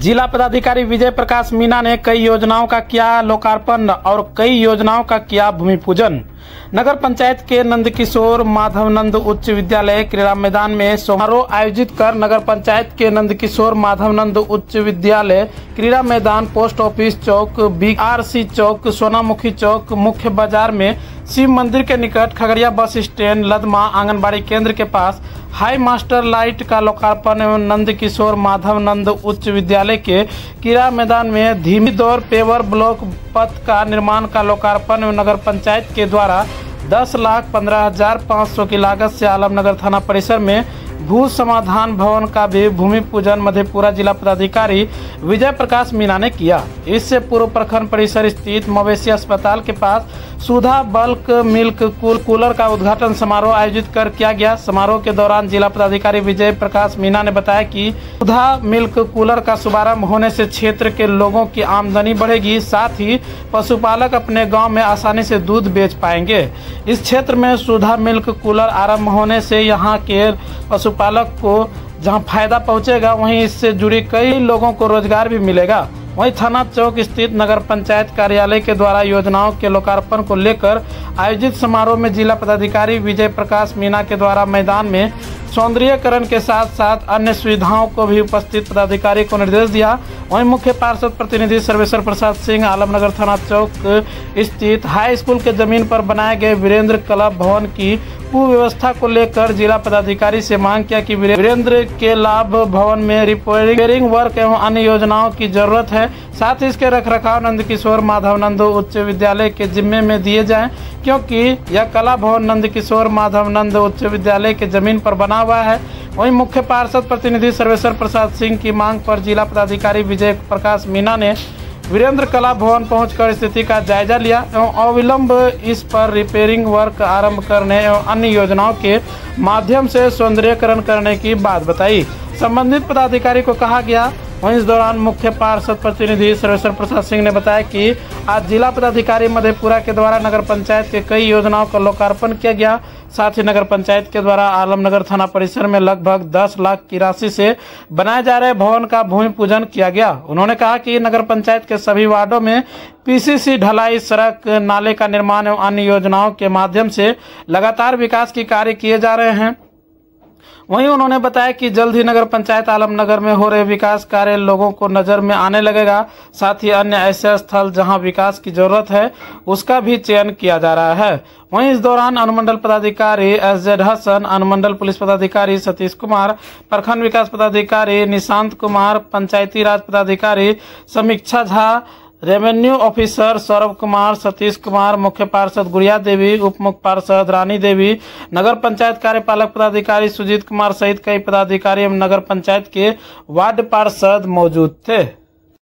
जिला पदाधिकारी विजय प्रकाश मीना ने कई योजनाओं का किया लोकार्पण और कई योजनाओं का किया भूमि पूजन। नगर पंचायत के नंदकिशोर माधवनंद उच्च विद्यालय क्रीड़ा मैदान में समारोह आयोजित कर नगर पंचायत के नंदकिशोर माधवनंद उच्च विद्यालय क्रीड़ा मैदान पोस्ट ऑफ़िस चौक बी आर सी चौक, सोनामुखी चौक, मुख्य बाज़ार में शिव मंदिर के निकट खगड़िया बस स्टैंड, लदमा आंगनबाड़ी केंद्र के पास हाई मास्टर लाइट का लोकार्पण एवं नंद किशोर माधव नंद उच्च विद्यालय के किरा मैदान में धीमी दौर पेवर ब्लॉक पथ का निर्माण का लोकार्पण एवं नगर पंचायत के द्वारा दस लाख पंद्रह हज़ार पाँच सौ की लागत से आलमनगर थाना परिसर में भू समाधान भवन का भी भूमि पूजन मधेपुरा जिला पदाधिकारी विजय प्रकाश मीना ने किया। इससे पूर्व प्रखंड परिसर स्थित मवेशी अस्पताल के पास Sudha bulk milk cool cooler का उद्घाटन समारोह आयोजित कर किया गया। समारोह के दौरान जिला पदाधिकारी विजय प्रकाश मीना ने बताया कि सुधा मिल्क कूलर का शुभारंभ होने से क्षेत्र के लोगों की आमदनी बढ़ेगी, साथ ही पशुपालक अपने गाँव में आसानी से दूध बेच पाएँगे। इस क्षेत्र में सुधा मिल्क कूलर आरंभ होने से यहाँ के पशुपालक को जहाँ फ़ायदा पहुंचेगा, वहीं इससे जुड़ी कई लोगों को रोज़गार भी मिलेगा। वहीं थाना चौक स्थित नगर पंचायत कार्यालय के द्वारा योजनाओं के लोकार्पण को लेकर आयोजित समारोह में जिला पदाधिकारी विजय प्रकाश मीना के द्वारा मैदान में सौंदर्यकरण के साथ साथ अन्य सुविधाओं को भी उपस्थित पदाधिकारी को निर्देश दिया। वहीं मुख्य पार्षद प्रतिनिधि सर्वेश्वर प्रसाद सिंह आलमनगर थाना चौक स्थित हाई स्कूल के ज़मीन पर बनाए गए वीरेंद्र क्लब भवन की कुव्यवस्था को लेकर जिला पदाधिकारी से मांग किया कि वीरेंद्र के लाभ भवन में रिपेयरिंग वर्क एवं अन्य योजनाओं की ज़रूरत है। साथ ही इसके रखरखाव नंद किशोर माधवनंद उच्च विद्यालय के जिम्मे में दिए जाएँ, क्योंकि यह कला भवन नंद किशोर माधवनंद उच्च विद्यालय के ज़मीन पर बना हुआ है। वहीं मुख्य पार्षद प्रतिनिधि सर्वेश्वर प्रसाद सिंह की मांग पर जिला पदाधिकारी विजय प्रकाश मीना ने वीरेंद्र कला भवन पहुंचकर स्थिति का जायजा लिया एवं अविलंब इस पर रिपेयरिंग वर्क आरंभ करने एवं अन्य योजनाओं के माध्यम से सौंदर्यकरण करने की बात बताई। संबंधित पदाधिकारी को कहा गया, वहीं इस दौरान मुख्य पार्षद प्रतिनिधि सर्वेश्वर प्रसाद सिंह ने बताया कि आज जिला पदाधिकारी मधेपुरा के द्वारा नगर पंचायत के कई योजनाओं का लोकार्पण किया गया। साथ ही नगर पंचायत के द्वारा आलमनगर थाना परिसर में लगभग 10 लाख की राशि से बनाए जा रहे भवन का भूमि पूजन किया गया। उन्होंने कहा कि नगर पंचायत के सभी वार्डो में पीसीसी ढलाई, सड़क, नाले का निर्माण एवं अन्य योजनाओं के माध्यम से लगातार विकास के कार्य किए जा रहे हैं। वहीं उन्होंने बताया कि जल्द ही नगर पंचायत आलमनगर में हो रहे विकास कार्य लोगों को नज़र में आने लगेगा। साथ ही अन्य ऐसे स्थल जहाँ विकास की ज़रूरत है, उसका भी चयन किया जा रहा है। वहीं इस दौरान अनुमंडल पदाधिकारी एस जेड हसन, अनुमंडल पुलिस पदाधिकारी सतीश कुमार, प्रखंड विकास पदाधिकारी निशांत कुमार, पंचायती राज पदाधिकारी समीक्षा झा रेवेन्यू ऑफिसर सौरभ कुमार सतीश कुमार मुख्य पार्षद गुड़िया देवी उप मुख्य पार्षद रानी देवी नगर पंचायत कार्यपालक पदाधिकारी सुजीत कुमार सहित कई पदाधिकारी एवं नगर पंचायत के वार्ड पार्षद मौजूद थे